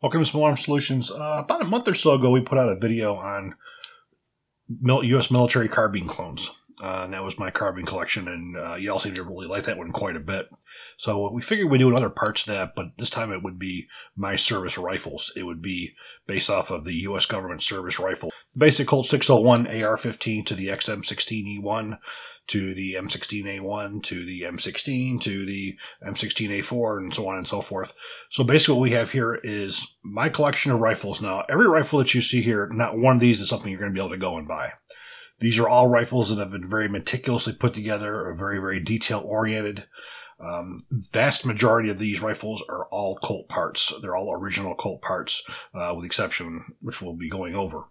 Welcome to Small Arms Solutions. Uh, about a month or so ago, we put out a video on U.S. military carbine clones. Uh, and that was my carbine collection, and uh, y'all seem to really like that one quite a bit. So we figured we'd do another parts of that, but this time it would be my service rifles. It would be based off of the U.S. government service rifle. The basic Colt 601 AR-15 to the XM16E1 to the M16A1 to the M16 to the M16A4 and so on and so forth. So basically what we have here is my collection of rifles. Now, every rifle that you see here, not one of these is something you're going to be able to go and buy. These are all rifles that have been very meticulously put together, very, very detail oriented. Um, vast majority of these rifles are all Colt parts. They're all original Colt parts, uh, with exception which we'll be going over.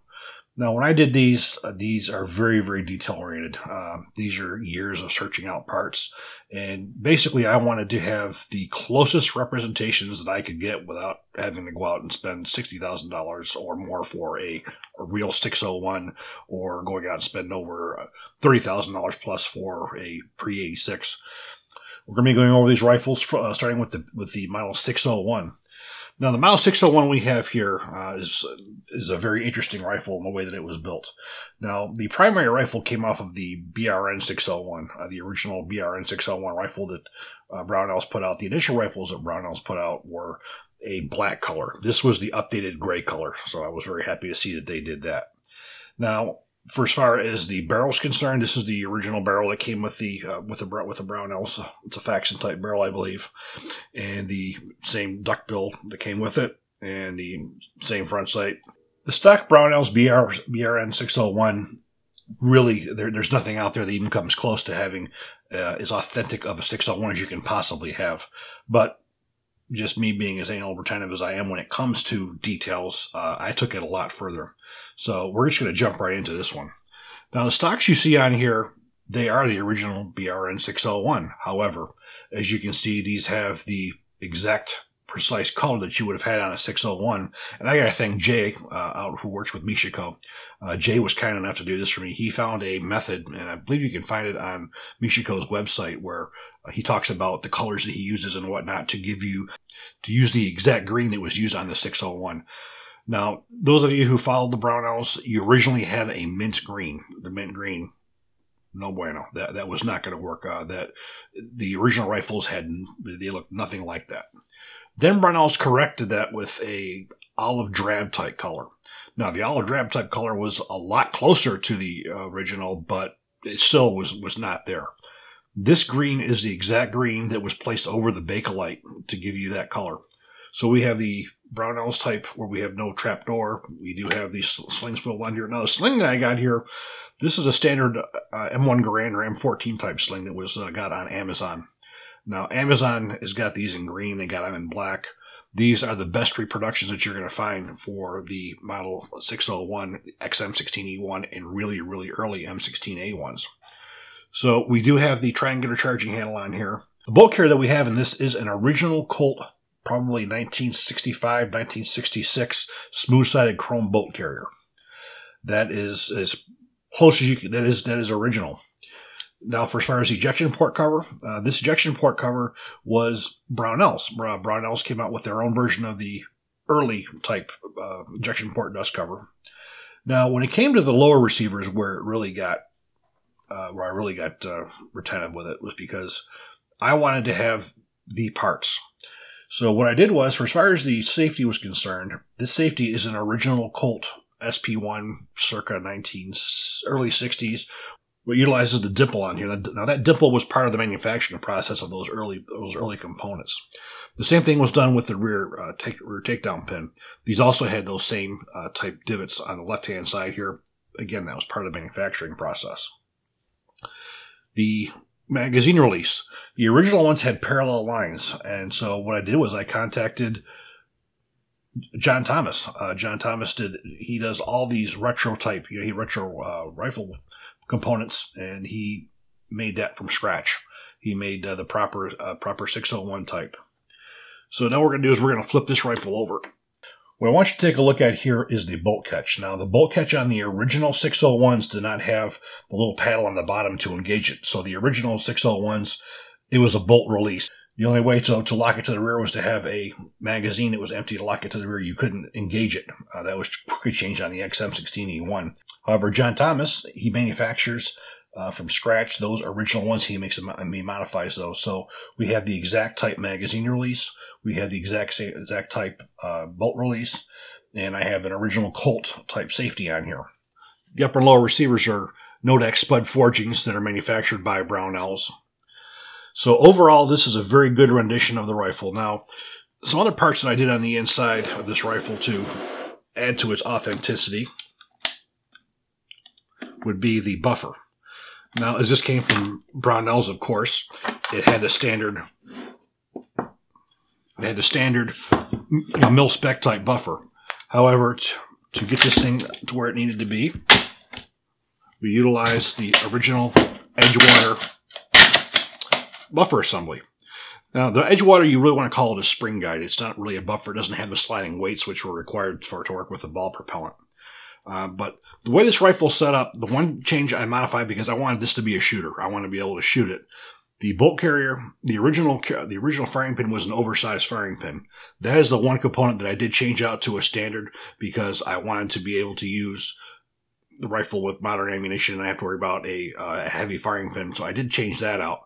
Now, when I did these, uh, these are very, very detail oriented. Uh, these are years of searching out parts. And basically, I wanted to have the closest representations that I could get without having to go out and spend $60,000 or more for a, a, real 601 or going out and spend over uh, $30,000 plus for a pre 86. We're going to be going over these rifles, uh, starting with the with the model 601. Now, the Model 601 we have here uh, is is a very interesting rifle in the way that it was built. Now, the primary rifle came off of the BRN 601, uh, the original BRN 601 rifle that uh, Brownells put out. The initial rifles that Brownells put out were a black color. This was the updated gray color, so I was very happy to see that they did that. Now, for as far as the barrel is concerned, this is the original barrel that came with the uh, with the with the Brownells. It's a Faxon type barrel, I believe, and the same duckbill that came with it, and the same front sight. The stock Brownells BR BRN 601 really there, there's nothing out there that even comes close to having uh, as authentic of a 601 as you can possibly have. But just me being as anal retentive as I am when it comes to details, uh, I took it a lot further. So we're just going to jump right into this one. Now, the stocks you see on here, they are the original BRN 601. However, as you can see, these have the exact precise color that you would have had on a 601. And I got to thank Jay, uh, out who works with Michiko. Uh, Jay was kind enough to do this for me. He found a method, and I believe you can find it on Michiko's website, where uh, he talks about the colors that he uses and whatnot to give you to use the exact green that was used on the 601. Now, those of you who followed the Brownells, you originally had a mint green. The mint green, no bueno. That that was not going to work. Uh, that the original rifles had they looked nothing like that. Then Brownells corrected that with a olive drab type color. Now, the olive drab type color was a lot closer to the original, but it still was was not there. This green is the exact green that was placed over the Bakelite to give you that color. So we have the Brownells type where we have no trap door. We do have these sling swivel on here. Now the sling that I got here, this is a standard uh, M1 Garand or M14 type sling that was uh, got on Amazon. Now Amazon has got these in green. They got them in black. These are the best reproductions that you're going to find for the model 601 XM16E1 and really, really early M16A1s. So we do have the triangular charging handle on here. The bolt carrier that we have in this is an original Colt probably 1965, 1966 smooth-sided chrome bolt carrier. That is as close as you can. That is that is original. Now, for as far as the ejection port cover, uh, this ejection port cover was Brownells. Brownells came out with their own version of the early type uh, ejection port dust cover. Now, when it came to the lower receivers, where it really got, uh, where I really got uh, retentive with it, was because I wanted to have the parts. So what I did was, for as far as the safety was concerned, this safety is an original Colt SP1 circa 19 early 60s. What utilizes the dimple on here. Now that dimple was part of the manufacturing process of those early those early components. The same thing was done with the rear uh, take, rear takedown pin. These also had those same uh, type divots on the left hand side here. Again, that was part of the manufacturing process. The magazine release. The original ones had parallel lines, and so what I did was I contacted John Thomas. Uh, John Thomas did he does all these retro type, you know, he retro uh, rifle components, and he made that from scratch. He made uh, the proper uh, proper 601 type. So now we're going to do is we're going to flip this rifle over. What I want you to take a look at here is the bolt catch. Now, the bolt catch on the original 601s did not have the little paddle on the bottom to engage it. So the original 601s, it was a bolt release. The only way to, to lock it to the rear was to have a magazine that was empty to lock it to the rear. You couldn't engage it. Uh, that was quickly changed on the XM16E1. However, John Thomas, he manufactures uh, from scratch those original ones. He makes them, he modifies those. So we have the exact type magazine release. We have the exact same, exact type uh, bolt release. And I have an original Colt type safety on here. The upper and lower receivers are NoDak Spud forgings that are manufactured by Brownells. So overall, this is a very good rendition of the rifle. Now, some other parts that I did on the inside of this rifle to add to its authenticity would be the buffer. Now, as this came from Brownells, of course, it had the standard, it had the standard you know, mil spec type buffer. However, to get this thing to where it needed to be, we utilized the original Edgewater buffer assembly. Now, the Edgewater, you really want to call it a spring guide. It's not really a buffer. It doesn't have the sliding weights, which were required for to work with the ball propellant. Uh, but the way this rifle set up, the one change I modified because I wanted this to be a shooter. I want to be able to shoot it. The bolt carrier, the original the original firing pin was an oversized firing pin. That is the one component that I did change out to a standard because I wanted to be able to use the rifle with modern ammunition and I have to worry about a, uh, heavy firing pin. So I did change that out.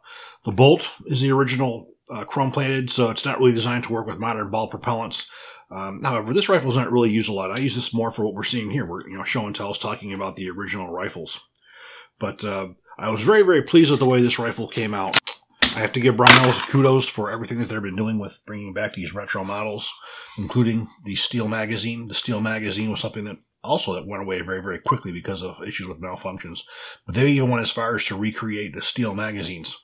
The bolt is the original uh, chrome plated, so it's not really designed to work with modern ball propellants. Um, however, this rifle is not really used a lot. I use this more for what we're seeing here. We're you know show and tells talking about the original rifles. But uh, I was very very pleased with the way this rifle came out. I have to give Brownells kudos for everything that they've been doing with bringing back these retro models, including the steel magazine. The steel magazine was something that also that went away very very quickly because of issues with malfunctions. But they even went as far as to recreate the steel magazines.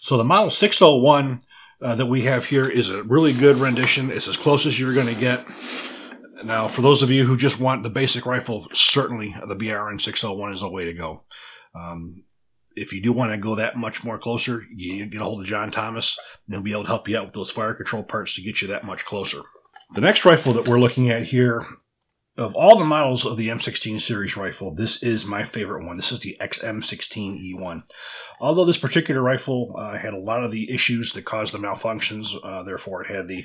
So the Model 601 uh, that we have here is a really good rendition. It's as close as you're going to get. Now, for those of you who just want the basic rifle, certainly the BRN 601 is the way to go. Um, if you do want to go that much more closer, you get a hold of John Thomas, and he'll be able to help you out with those fire control parts to get you that much closer. The next rifle that we're looking at here of all the models of the M16 series rifle, this is my favorite one. This is the XM16E1. Although this particular rifle uh, had a lot of the issues that caused the malfunctions, uh, therefore it had the,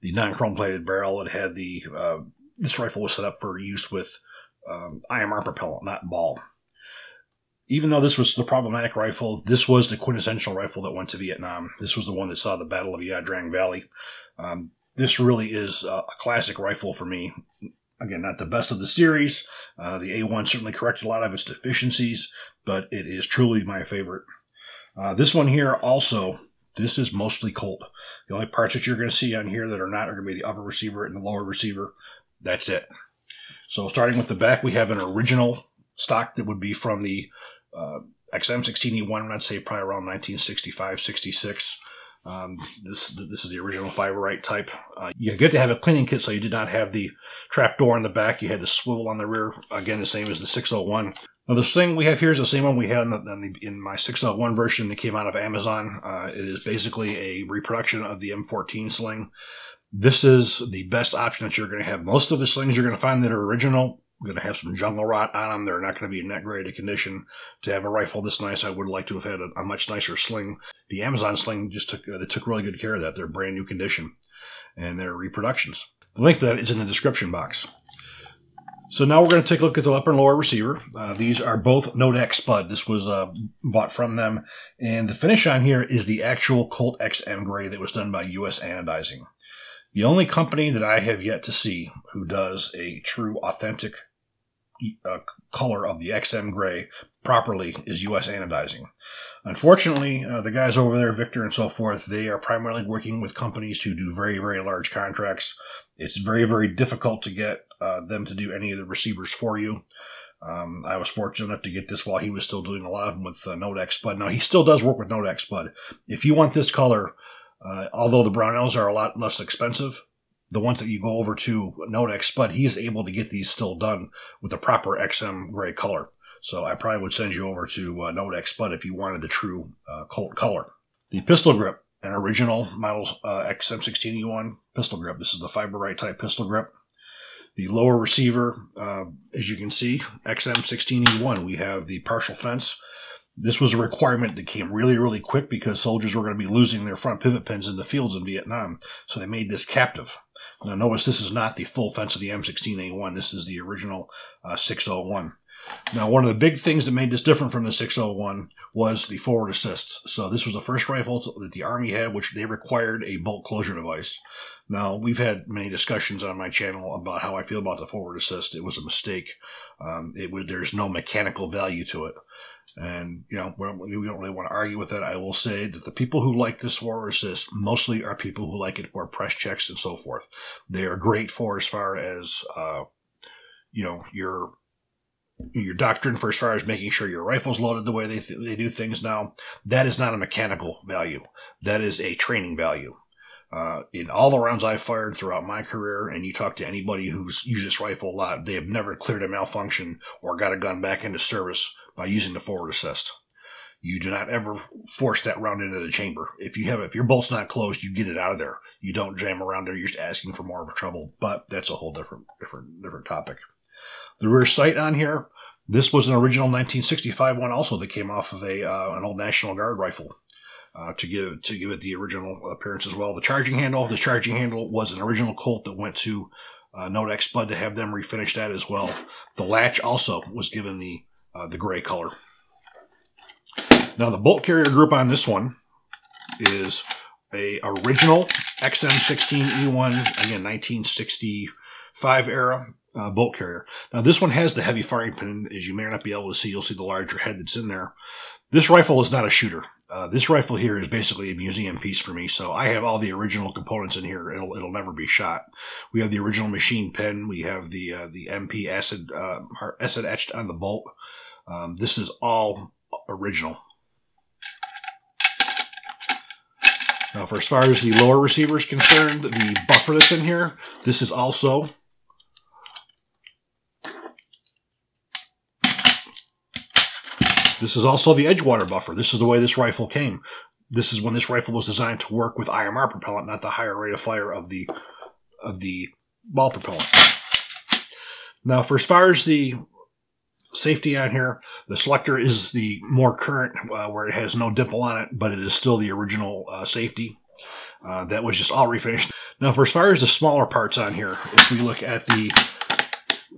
the non-chrome plated barrel, it had the, uh, this rifle was set up for use with um, IMR propellant, not ball. Even though this was the problematic rifle, this was the quintessential rifle that went to Vietnam. This was the one that saw the Battle of Ia Drang Valley. Um, this really is a classic rifle for me Again, not the best of the series. Uh, the A1 certainly corrected a lot of its deficiencies, but it is truly my favorite. Uh, this one here also, this is mostly Colt. The only parts that you're going to see on here that are not are going to be the upper receiver and the lower receiver. That's it. So starting with the back, we have an original stock that would be from the uh, XM16E1, I'd say probably around 1965, 66. Um, this this is the original Fiberite type. Uh, you get to have a cleaning kit, so you did not have the trap door in the back. You had the swivel on the rear. Again, the same as the 601. Now, this thing we have here is the same one we had in, the, in my 601 version that came out of Amazon. Uh, it is basically a reproduction of the M14 sling. This is the best option that you're going to have. Most of the slings you're going to find that are original going to have some jungle rot on them. They're not going to be in that great a condition. To have a rifle this nice, I would like to have had a, a much nicer sling. The Amazon sling just took uh, they took really good care of that. They're brand new condition, and they're reproductions. The link for that is in the description box. So now we're going to take a look at the upper and lower receiver. Uh, these are both NoDak Spud. This was uh, bought from them. And the finish on here is the actual Colt XM gray that was done by US Anodizing. The only company that I have yet to see who does a true, authentic uh, color of the XM gray properly is US Anodizing. Unfortunately, uh, the guys over there, Victor and so forth, they are primarily working with companies who do very, very large contracts. It's very, very difficult to get uh, them to do any of the receivers for you. Um, I was fortunate enough to get this while he was still doing a lot of them with uh, NoDak Spud. Now, he still does work with NoDak Spud. If you want this color, uh, although the Brownells are a lot less expensive, the ones that you go over to NoDak Spud, he's able to get these still done with the proper XM gray color. So I probably would send you over to uh, NoDak Spud if you wanted the true uh, Colt color. The pistol grip, an original model uh, XM16E1 pistol grip. This is the Fiberite type pistol grip. The lower receiver, uh, as you can see, XM16E1, we have the partial fence. This was a requirement that came really, really quick because soldiers were going to be losing their front pivot pins in the fields in Vietnam. So they made this captive. Now, notice this is not the full fence of the M16A1. This is the original uh, 601. Now, one of the big things that made this different from the 601 was the forward assist. So this was the first rifle that the Army had, which they required a bolt closure device. Now, we've had many discussions on my channel about how I feel about the forward assist. It was a mistake. Um, it was, there's no mechanical value to it. And, you know, we don't really want to argue with it. I will say that the people who like this forward assist mostly are people who like it for press checks and so forth. They are great for as far as, uh, you know, your your doctrine for as far as making sure your rifle's loaded the way they, th- they do things now. That is not a mechanical value. That is a training value. Uh, in all the rounds I've fired throughout my career, and you talk to anybody who's used this rifle a lot, they have never cleared a malfunction or got a gun back into service by using the forward assist. You do not ever force that round into the chamber. If you have, if your bolt's not closed, you get it out of there. You don't jam around there. You're just asking for more of a trouble. But that's a whole different, different, different topic. The rear sight on here, this was an original 1965 one also that came off of a uh, an old National Guard rifle. Uh, to give to give it the original appearance as well. The charging handle, the charging handle was an original Colt that went to uh, NoDak Spud to have them refinish that as well. The latch also was given the uh, the gray color. Now the bolt carrier group on this one is a original XM16E1 again 1965 era uh, bolt carrier. Now, this one has the heavy firing pin, as you may not be able to see. You'll see the larger head that's in there. This rifle is not a shooter. Uh, this rifle here is basically a museum piece for me, so I have all the original components in here. It'll it'll never be shot. We have the original machine pen. We have the uh, the MP acid uh, acid etched on the bolt. Um, this is all original. Now, for as far as the lower receiver is concerned, the buffer that's in here, this is also This is also the Edgewater buffer. This is the way this rifle came. This is when this rifle was designed to work with IMR propellant, not the higher rate of fire of the of the ball propellant. Now, for as far as the safety on here, the selector is the more current, uh, where it has no dimple on it, but it is still the original uh, safety. Uh, that was just all refinished. Now, for as far as the smaller parts on here, if we look at the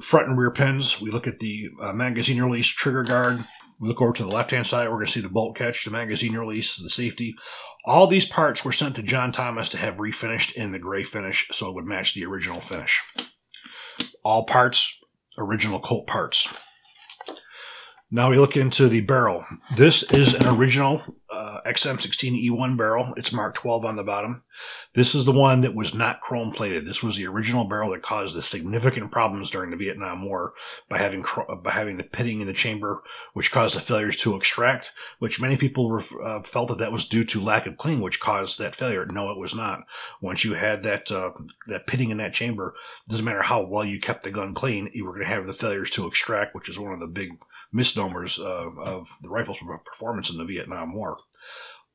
front and rear pins, we look at the uh, magazine release trigger guard, we look over to the left hand side, we're going to see the bolt catch, the magazine release, the safety. All these parts were sent to John Thomas to have refinished in the gray finish so it would match the original finish. All parts, original Colt parts. Now we look into the barrel. This is an original uh, XM16E1 barrel. It's marked 12 on the bottom. This is the one that was not chrome plated. This was the original barrel that caused the significant problems during the Vietnam War by having by having the pitting in the chamber, which caused the failures to extract. Which many people uh, felt that that was due to lack of cleaning, which caused that failure. No, it was not. Once you had that uh, that pitting in that chamber, doesn't matter how well you kept the gun clean, you were going to have the failures to extract, which is one of the big misnomers of, of the rifle's performance in the Vietnam War.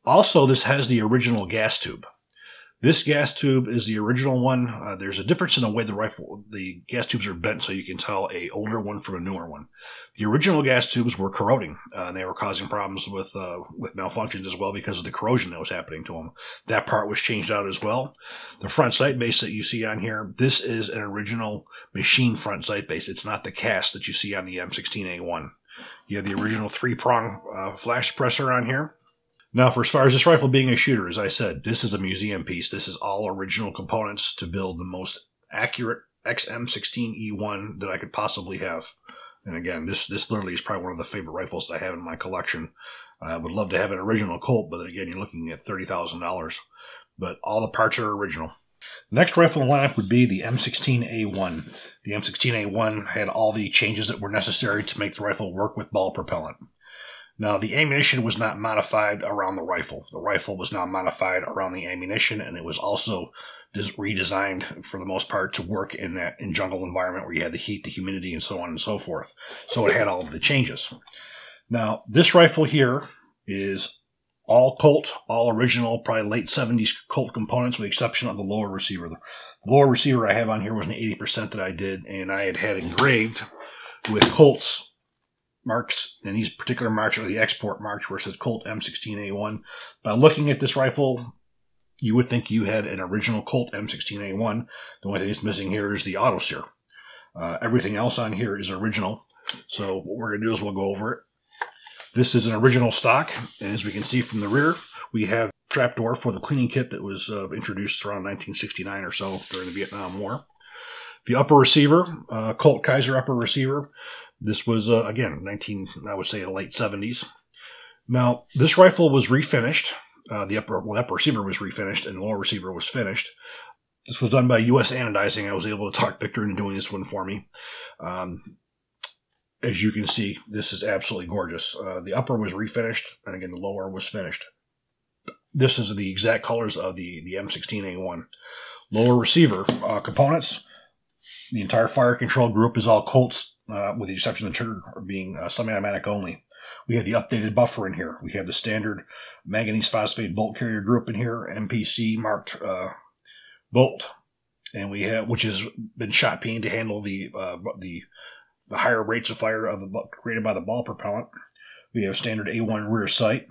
Also, this has the original gas tube. This gas tube is the original one. Uh, there's a difference in the way the rifle, the gas tubes are bent, so you can tell a older one from a newer one. The original gas tubes were corroding, uh, and they were causing problems with uh, with malfunctions as well because of the corrosion that was happening to them. That part was changed out as well. The front sight base that you see on here, this is an original machine front sight base. It's not the cast that you see on the M16A1. You have the original three prong uh, flash suppressor on here. Now, for as far as this rifle being a shooter, as I said, this is a museum piece. This is all original components to build the most accurate XM16E1 that I could possibly have. And again, this this literally is probably one of the favorite rifles that I have in my collection. I would love to have an original Colt, but again, you're looking at thirty thousand dollars. But all the parts are original. The next rifle in the lineup would be the M16A1. The M16A1 had all the changes that were necessary to make the rifle work with ball propellant. Now, the ammunition was not modified around the rifle. The rifle was not modified around the ammunition, and it was also redesigned for the most part to work in that in jungle environment where you had the heat, the humidity, and so on and so forth. So it had all of the changes. Now, this rifle here is all Colt, all original, probably late 70s Colt components, with the exception of the lower receiver. The lower receiver I have on here was an 80% that I did, and I had had engraved with Colts marks, and these particular marks are the export marks where it says Colt M16A1. By looking at this rifle, you would think you had an original Colt M16A1. The only thing that's missing here is the auto sear. Uh, everything else on here is original. So what we're going to do is we'll go over it. This is an original stock, and as we can see from the rear, we have trapdoor for the cleaning kit that was uh, introduced around 1969 or so during the Vietnam War. The upper receiver, uh, Colt Kaiser upper receiver. This was, uh, again, 19, I would say, late 70s. Now, this rifle was refinished. Uh, the upper, well, upper receiver was refinished and the lower receiver was finished. This was done by U.S. Anodizing. I was able to talk Victor into doing this one for me. Um, as you can see, this is absolutely gorgeous. Uh, the upper was refinished, and again, the lower was finished. This is the exact colors of the, the M16A1. Lower receiver uh, components. The entire fire control group is all Colts, uh, with the exception of the trigger being uh, semi-automatic only. We have the updated buffer in here. We have the standard manganese phosphate bolt carrier group in here, MPC marked uh, bolt, and we have which has been shot peened to handle the uh, the the higher rates of fire of the created by the ball propellant. We have standard A1 rear sight.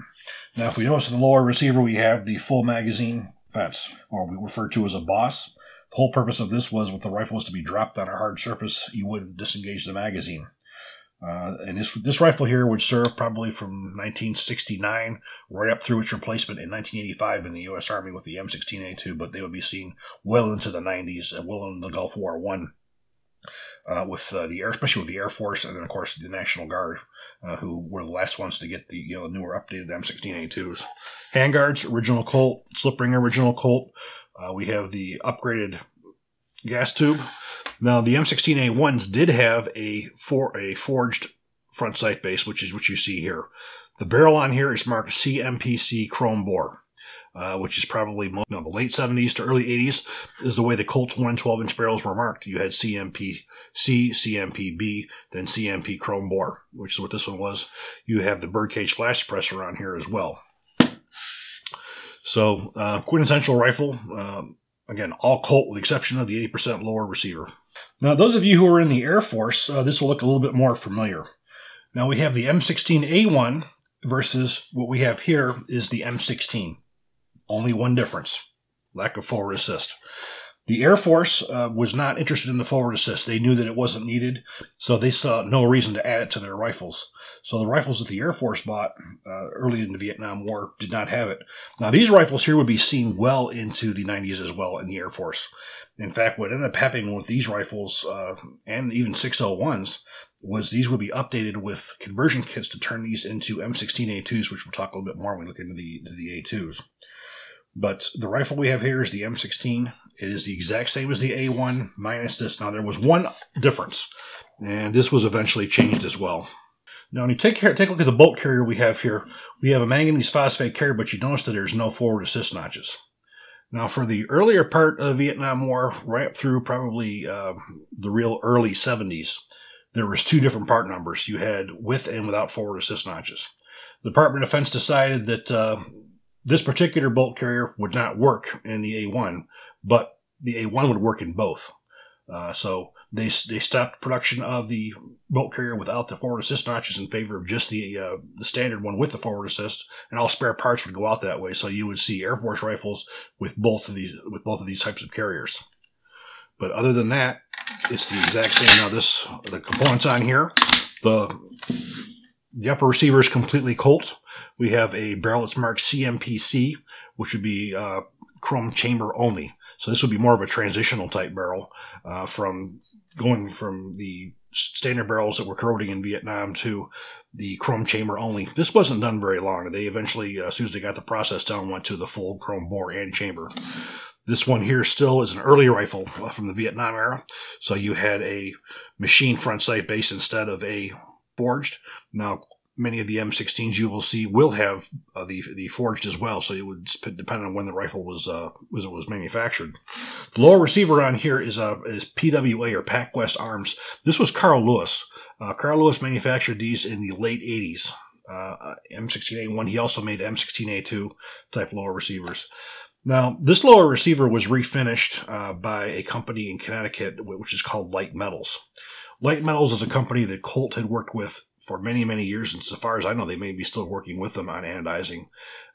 Now, if we notice the lower receiver, we have the full magazine fence, or we refer to as a boss. The whole purpose of this was with the rifle was to be dropped on a hard surface, you wouldn't disengage the magazine. Uh, and this this rifle here would serve probably from 1969 right up through its replacement in 1985 in the U.S. Army with the M16A2, but they would be seen well into the 90s and well into the Gulf War One with uh, the air, especially with the Air Force, and then of course the National Guard, uh, who were the last ones to get the you know newer updated M16A2s. Handguards, original Colt, slip ring, original Colt. Uh, we have the upgraded gas tube. Now the M16A1s did have a for a forged front sight base, which is what you see here. The barrel on here is marked CMPC chrome bore uh, which is probably you know, the late 70s to early 80s, is the way the Colts 1 12 inch barrels were marked. You had CMP C, CMP B, then CMP chrome bore, which is what this one was. You have the birdcage flash suppressor on here as well. So, uh, quintessential rifle. Um, again, all Colt with the exception of the 80% lower receiver. Now, those of you who are in the Air Force, uh, this will look a little bit more familiar. Now, we have the M16A1 versus what we have here is the M16. Only one difference lack of forward assist. The Air Force uh, was not interested in the forward assist. They knew that it wasn't needed, so they saw no reason to add it to their rifles. So the rifles that the Air Force bought uh, early in the Vietnam War did not have it. Now these rifles here would be seen well into the 90s as well in the Air Force. In fact, what ended up happening with these rifles uh, and even 601s was these would be updated with conversion kits to turn these into M16A2s, which we'll talk a little bit more when we look into the, the A2s. But the rifle we have here is the M16. It is the exact same as the A1 minus this. Now there was one difference, and this was eventually changed as well. Now when you take, take a look at the bolt carrier we have here, we have a manganese phosphate carrier, but you notice that there's no forward assist notches. Now for the earlier part of the Vietnam War, right up through probably uh, the real early 70s, there was two different part numbers. You had with and without forward assist notches. The Department of Defense decided that uh, this particular bolt carrier would not work in the A1, but the A1 would work in both. Uh, so they they stopped production of the bolt carrier without the forward assist notches in favor of just the uh, the standard one with the forward assist, and all spare parts would go out that way. So you would see Air Force rifles with both of these with both of these types of carriers. But other than that, it's the exact same. Now this the components on here, the the upper receiver is completely Colt. We have a barrel that's marked CMPC, which would be uh, chrome chamber only. So this would be more of a transitional type barrel uh, from going from the standard barrels that were corroding in Vietnam to the chrome chamber only. This wasn't done very long. They eventually, uh, as soon as they got the process done, went to the full chrome bore and chamber. This one here still is an early rifle uh, from the Vietnam era. So you had a machine front sight base instead of a forged. Now, many of the M16s you will see will have uh, the the forged as well. So it would depend on when the rifle was uh, was was manufactured. The lower receiver on here is uh, is PWA or PacWest Arms. This was Carl Lewis. Uh, Carl Lewis manufactured these in the late 80s. Uh, M16A1. He also made M16A2 type lower receivers. Now, this lower receiver was refinished uh, by a company in Connecticut, which is called Light Metals. Light Metals is a company that Colt had worked with for many, many years. And so far as I know, they may be still working with them on anodizing.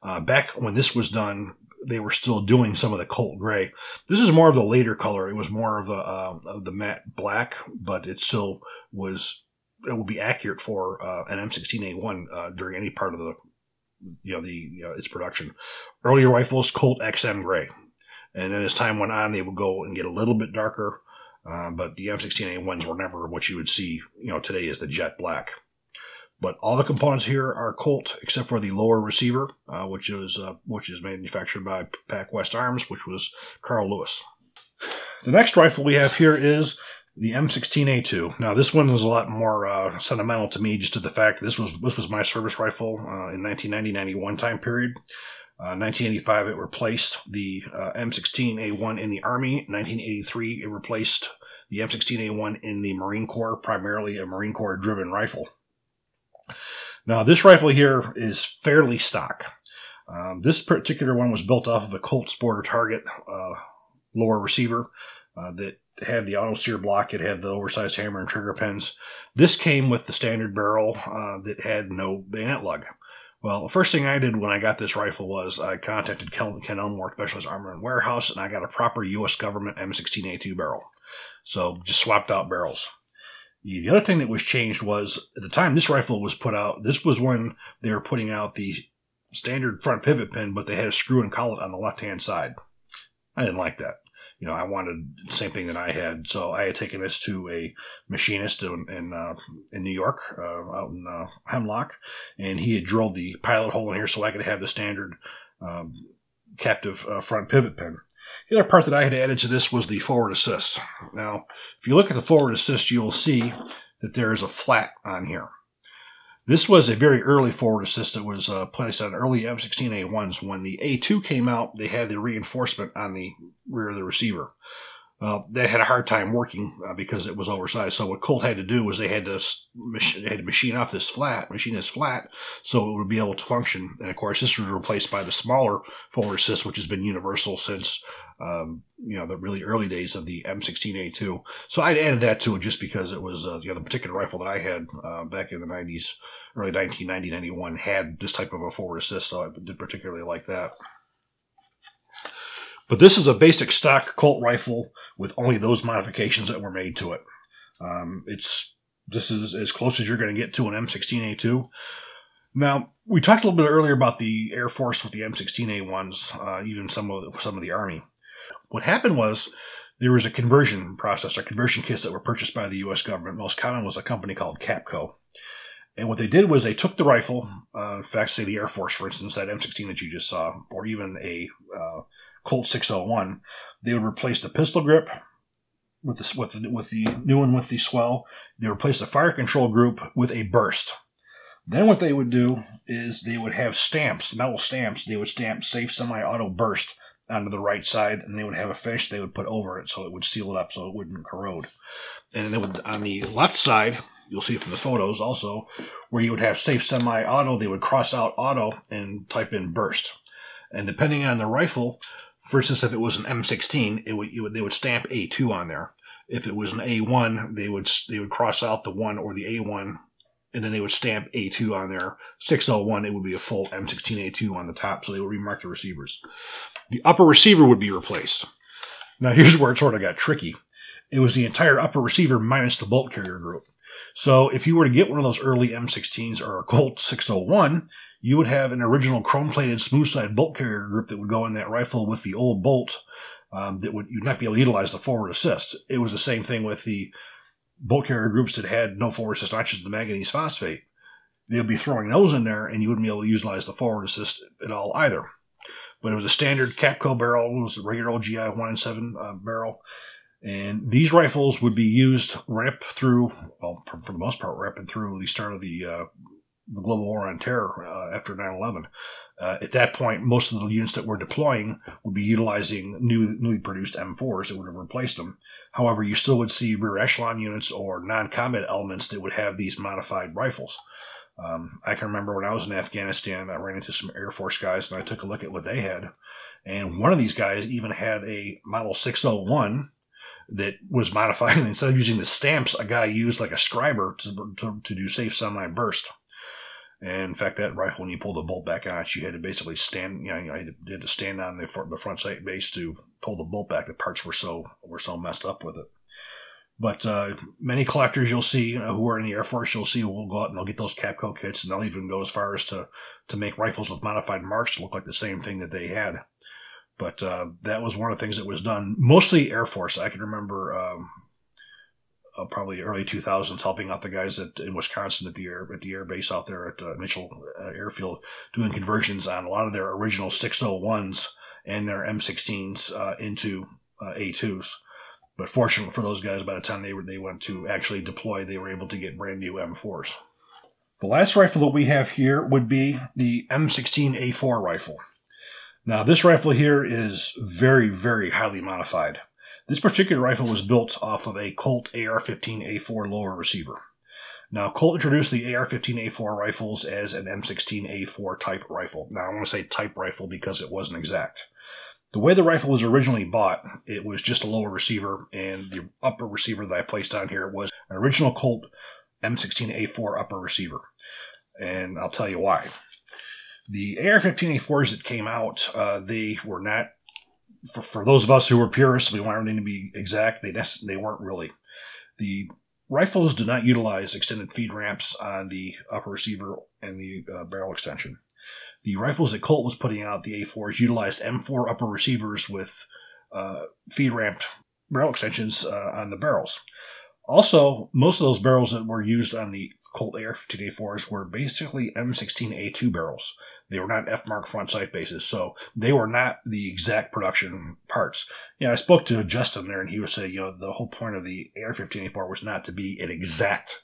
Uh, back when this was done, they were still doing some of the Colt gray. This is more of the later color. It was more of the uh, of the matte black, but it still was it would be accurate for uh, an M16A1 uh, during any part of the you know the you know, its production. Earlier rifles Colt XM gray, and then as time went on, they would go and get a little bit darker. Uh, but the M16A1s were never what you would see, you know, today is the jet black. But all the components here are Colt, except for the lower receiver, uh, which is uh, which is manufactured by Pac West Arms, which was Carl Lewis. The next rifle we have here is the M16A2. Now this one is a lot more uh, sentimental to me, just to the fact that this was this was my service rifle uh, in 1990-91 time period. 1985, uh, it replaced the uh, M16A1 in the Army. 1983, it replaced the M16A1 in the Marine Corps, primarily a Marine Corps driven rifle. Now, this rifle here is fairly stock. Um, this particular one was built off of a Colt Sporter Target uh, lower receiver uh, that had the auto sear block. It had the oversized hammer and trigger pins. This came with the standard barrel uh, that had no bayonet lug. Well, the first thing I did when I got this rifle was I contacted Ken, Ken Elmore, Specialized Armament Warehouse, and I got a proper U.S. government M16A2 barrel. So just swapped out barrels. The other thing that was changed was at the time this rifle was put out, this was when they were putting out the standard front pivot pin, but they had a screw and collet on the left hand side. I didn't like that. You know, I wanted the same thing that I had, so I had taken this to a machinist in in, uh, in New York, uh, out in uh, Hemlock, and he had drilled the pilot hole in here so I could have the standard um, captive uh, front pivot pin. The other part that I had added to this was the forward assist. Now, if you look at the forward assist, you will see that there is a flat on here. This was a very early forward assist that was uh, placed on early M16A1s. When the A2 came out, they had the reinforcement on the rear of the receiver. Uh, they had a hard time working uh, because it was oversized. So what Colt had to do was they had to had to machine off this flat, machine this flat, so it would be able to function. And of course, this was replaced by the smaller forward assist, which has been universal since um, you know the really early days of the M16A2. So I'd added that to it just because it was uh, you know the particular rifle that I had uh, back in the 90s, early 1990, 91 had this type of a forward assist, so I did particularly like that. But this is a basic stock Colt rifle with only those modifications that were made to it. Um, it's this is as close as you're going to get to an M16A2. Now we talked a little bit earlier about the Air Force with the M16A1s, uh, even some of some of the Army. What happened was there was a conversion process or conversion kits that were purchased by the U.S. government. Most common was a company called Capco. And what they did was they took the rifle, uh, in fact, say the Air Force, for instance, that M16 that you just saw, or even a uh, Colt 601, they would replace the pistol grip with the, with the, with the new one with the swell. They replaced the fire control group with a burst. Then what they would do is they would have stamps, metal stamps. They would stamp safe semi-auto burst onto the right side, and they would have a fish they would put over it so it would seal it up so it wouldn't corrode. And then would, on the left side, you'll see from the photos also, where you would have safe semi-auto, they would cross out auto and type in burst. And depending on the rifle, for instance, if it was an M16, it would, would, they would stamp A2 on there. If it was an A1, they would they would cross out the one or the A1, and then they would stamp A2 on there. 601, it would be a full M16A2 on the top, so they would remark the receivers. The upper receiver would be replaced. Now here's where it sort of got tricky. It was the entire upper receiver minus the bolt carrier group. So if you were to get one of those early M16s or a Colt 601, you would have an original chrome plated smooth side bolt carrier group that would go in that rifle with the old bolt um, that would you'd not be able to utilize the forward assist. It was the same thing with the bolt carrier groups that had no forward assist notches, the manganese phosphate. They'd be throwing those in there, and you wouldn't be able to utilize the forward assist at all either. But it was a standard Capco barrel. It was a regular old GI one and seven uh, barrel. And these rifles would be used right up through, well, for, the most part, right up through the start of the uh, the global war on terror uh, after 9/11. Uh, at that point, most of the units that were deploying would be utilizing new, newly produced M4s that would have replaced them. However, you still would see rear echelon units or non-combat elements that would have these modified rifles. Um, I can remember when I was in Afghanistan, I ran into some Air Force guys and I took a look at what they had. And one of these guys even had a Model 601 that was modified. And instead of using the stamps, a guy used like a scriber to, to, to do safe semi burst. And in fact, that rifle, when you pull the bolt back on it, you had to basically stand, you know, you had to stand on the front, the front sight base to pull the bolt back. The parts were so were so messed up with it. But uh, many collectors you'll see uh, who are in the Air Force, you'll see will go out and they'll get those Capco kits, and they'll even go as far as to to make rifles with modified marks look like the same thing that they had. But uh, that was one of the things that was done mostly Air Force. I can remember um, uh, probably early 2000s helping out the guys at, in Wisconsin at the air at the air base out there at uh, Mitchell uh, Airfield doing conversions on a lot of their original 601s and their M16s uh, into uh, A2s. But fortunately for those guys, by the time they were, they went to actually deploy, they were able to get brand new M4s. The last rifle that we have here would be the M16A4 rifle. Now, this rifle here is very, very highly modified. This particular rifle was built off of a Colt AR-15A4 lower receiver. Now, Colt introduced the AR-15A4 rifles as an M16A4 type rifle. Now, I want to say type rifle because it wasn't exact. The way the rifle was originally bought, it was just a lower receiver, and the upper receiver that I placed on here was an original Colt M16A4 upper receiver. And I'll tell you why. The AR-15A4s that came out, uh, they were not, for, for, those of us who were purists, we wanted them to be exact, they, they weren't really. The rifles do not utilize extended feed ramps on the upper receiver and the uh, barrel extension. The rifles that Colt was putting out, the A4s, utilized M4 upper receivers with uh, feed ramped barrel extensions uh, on the barrels. Also, most of those barrels that were used on the Colt AR-15A4s were basically M16A2 barrels. They were not F-Mark front sight bases, so they were not the exact production parts. Yeah, I spoke to Justin there, and he was saying, you know, the whole point of the AR-15A4 was not to be an exact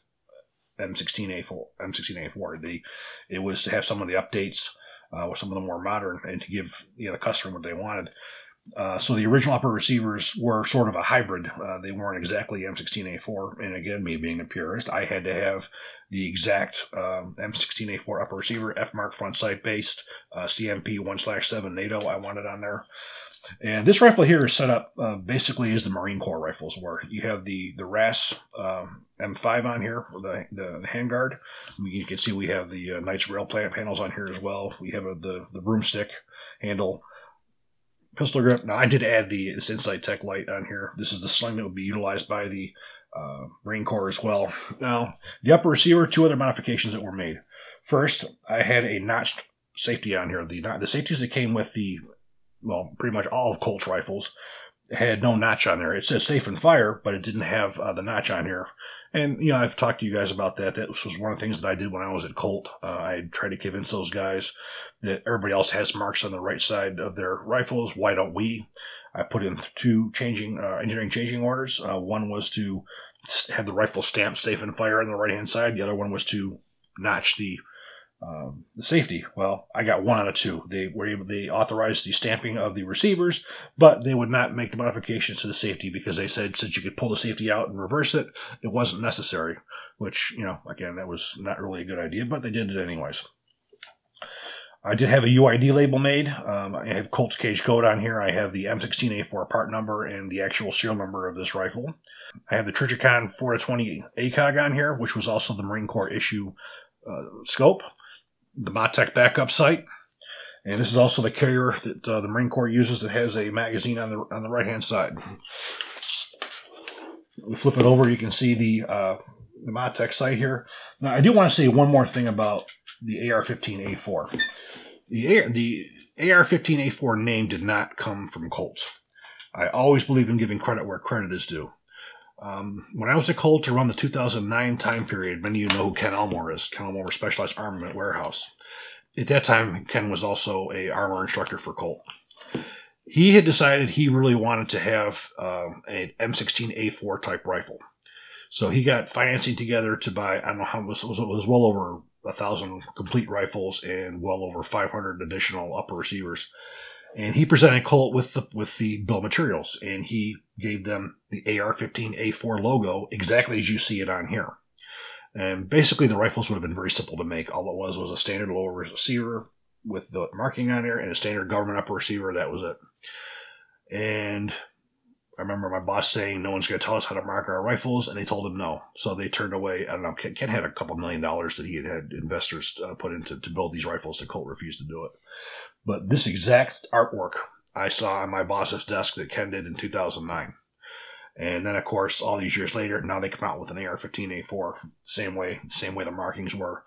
M16A4. M16A4. The, it was to have some of the updates uh, with some of the more modern and to give you know, the customer what they wanted. Uh, so the original upper receivers were sort of a hybrid. Uh, they weren't exactly M16A4. And again, me being a purist, I had to have the exact um, M16A4 upper receiver, F mark front sight based, uh, CMP 1 slash 7 NATO I wanted on there. And this rifle here is set up uh, basically as the Marine Corps rifles were. You have the the RAS um, M5 on here, the, the, the handguard. You can see we have the uh, Knights rail plant panels on here as well. We have a, the, the broomstick handle pistol grip. Now I did add the this Insight Tech light on here. This is the sling that would be utilized by the uh, Marine Corps as well. Now the upper receiver, two other modifications that were made. First, I had a notched safety on here. The the safeties that came with the well, pretty much all of Colt's rifles had no notch on there. It says safe and fire, but it didn't have uh, the notch on here. And you know, I've talked to you guys about that. That was one of the things that I did when I was at Colt. Uh, I tried to convince those guys that everybody else has marks on the right side of their rifles. Why don't we? I put in two changing uh, engineering changing orders. Uh, one was to have the rifle stamped safe and fire on the right hand side. The other one was to notch the um, the safety. Well, I got one out of two. They were able, they authorized the stamping of the receivers, but they would not make the modifications to the safety because they said since you could pull the safety out and reverse it, it wasn't necessary. Which you know, again, that was not really a good idea, but they did it anyways. I did have a UID label made. Um, I have Colt's cage code on here. I have the M16A4 part number and the actual serial number of this rifle. I have the Trijicon 420 ACOG on here, which was also the Marine Corps issue uh, scope the Matech backup sight. And this is also the carrier that uh, the Marine Corps uses that has a magazine on the on the right hand side. We flip it over, you can see the uh, the Matech sight here. Now, I do want to say one more thing about the AR-15A4. The, AR, the AR-15A4 name did not come from Colt. I always believe in giving credit where credit is due. Um, when I was at Colt around the 2009 time period, many of you know who Ken Elmore is. Ken Elmore Specialized Armament Warehouse. At that time, Ken was also a armor instructor for Colt. He had decided he really wanted to have uh, an M16A4 type rifle. So he got financing together to buy, I don't know how much, it was, it was well over a thousand complete rifles and well over 500 additional upper receivers and he presented Colt with the with the bill of materials, and he gave them the AR-15A4 logo exactly as you see it on here. And basically, the rifles would have been very simple to make. All it was was a standard lower receiver with the marking on there, and a standard government upper receiver. That was it. And I remember my boss saying no one's going to tell us how to mark our rifles, and they told him no. So they turned away. I don't know. Ken, had a couple million dollars that he had had investors uh, put into to build these rifles. The Colt refused to do it. But this exact artwork I saw on my boss's desk that Ken did in 2009. And then, of course, all these years later, now they come out with an AR-15A4, same way, same way the markings were.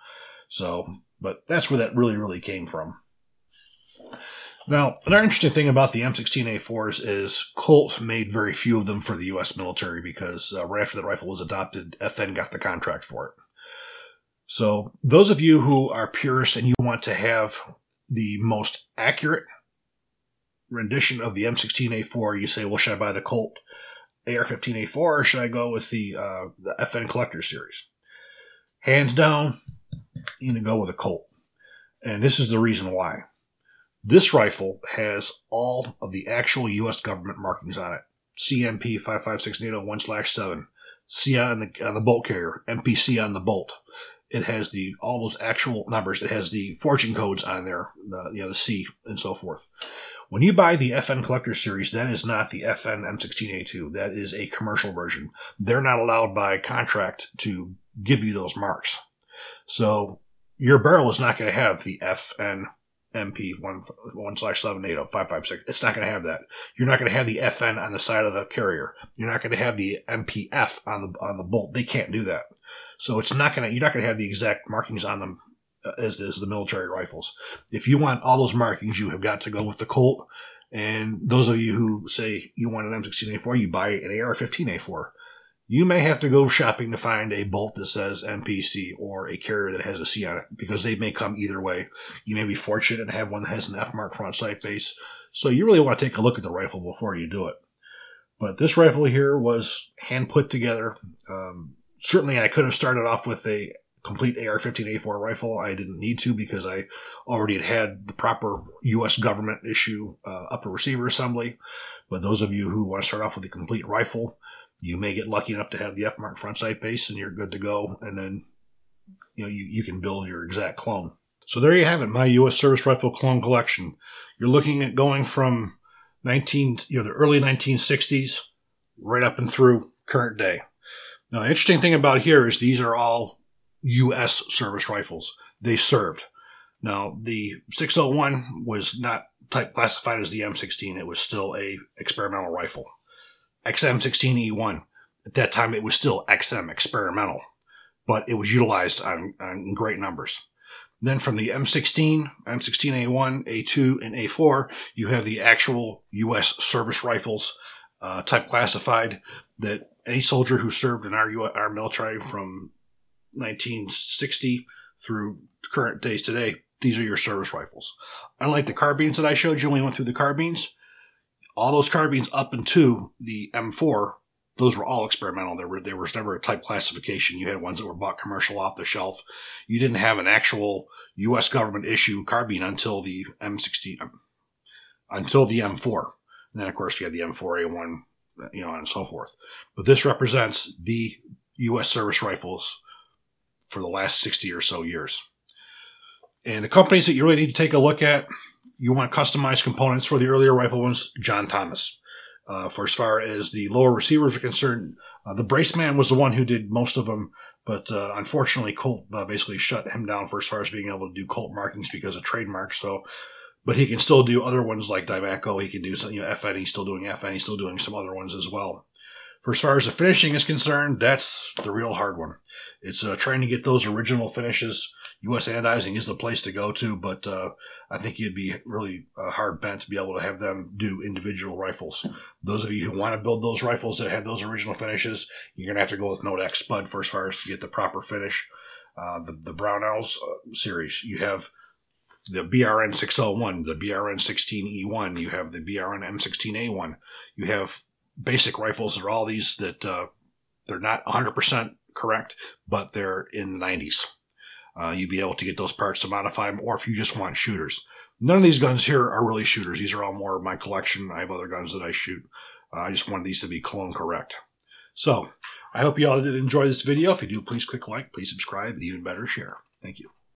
So, but that's where that really, really came from. Now, another interesting thing about the M16A4s is Colt made very few of them for the U.S. military because uh, right after the rifle was adopted, FN got the contract for it. So, those of you who are purists and you want to have the most accurate rendition of the M16A4, you say, well, should I buy the Colt AR-15A4 or should I go with the, uh, the FN Collector Series? Hands down, you need to go with a Colt. And this is the reason why. This rifle has all of the actual U.S. government markings on it. CMP 556 7, C on the, on the bolt carrier, MPC on the bolt. It has the all those actual numbers. It has the forging codes on there, the, you know, the C and so forth. When you buy the FN Collector Series, that is not the FN M16A2. That is a commercial version. They're not allowed by contract to give you those marks. So your barrel is not going to have the FN MP one one slash seven eight oh five five six. It's not going to have that. You're not going to have the FN on the side of the carrier. You're not going to have the MPF on the on the bolt. They can't do that. So it's not going to. You're not going to have the exact markings on them uh, as as the military rifles. If you want all those markings, you have got to go with the Colt. And those of you who say you want an M16A4, you buy an AR-15A4 you may have to go shopping to find a bolt that says MPC or a carrier that has a C on it because they may come either way. You may be fortunate and have one that has an F mark front sight base. So you really want to take a look at the rifle before you do it. But this rifle here was hand put together. Um, certainly, I could have started off with a complete AR-15A4 rifle. I didn't need to because I already had had the proper U.S. government issue uh, upper receiver assembly. But those of you who want to start off with a complete rifle, you may get lucky enough to have the F mark front sight base and you're good to go. And then, you know, you, you can build your exact clone. So there you have it, my U.S. Service Rifle clone collection. You're looking at going from 19, you know, the early 1960s right up and through current day. Now, the interesting thing about here is these are all U.S. service rifles. They served. Now, the 601 was not type classified as the M16. It was still a experimental rifle. XM16E1. At that time, it was still XM experimental, but it was utilized on, on great numbers. Then from the M16, M16A1, A2, and A4, you have the actual U.S. service rifles, uh, type classified, that any soldier who served in our, our military from 1960 through current days today, these are your service rifles. Unlike the carbines that I showed you when we went through the carbines, all those carbines up into the M4, those were all experimental. There were there was never a type classification. You had ones that were bought commercial off the shelf. You didn't have an actual U.S. government issue carbine until the M60, um, until the M4. And then of course you had the M4A1, you know, and so forth. But this represents the U.S. service rifles for the last 60 or so years. And the companies that you really need to take a look at you want customized components for the earlier rifle ones, John Thomas. Uh, for as far as the lower receivers are concerned, uh, the Braceman was the one who did most of them, but uh, unfortunately, Colt uh, basically shut him down for as far as being able to do Colt markings because of trademark. So, but he can still do other ones like Diemaco. He can do some, you know, FN. He's still doing FN. He's still doing some other ones as well. For as far as the finishing is concerned, that's the real hard one. It's uh, trying to get those original finishes. U.S. Anodizing is the place to go to, but uh, I think you'd be really uh, hard bent to be able to have them do individual rifles. Those of you who want to build those rifles that have those original finishes, you're going to have to go with NoDak Spud for as far as to get the proper finish. Uh, the, the Brownells uh, series, you have the BRN 601, the BRN 16E1, you have the BRN M16A1, you have basic rifles are all these that uh, they're not 100% correct, but they're in the 90s. Uh, you'd be able to get those parts to modify them, or if you just want shooters. None of these guns here are really shooters. These are all more of my collection. I have other guns that I shoot. Uh, I just wanted these to be clone correct. So, I hope you all did enjoy this video. If you do, please click like, please subscribe, and even better, share. Thank you.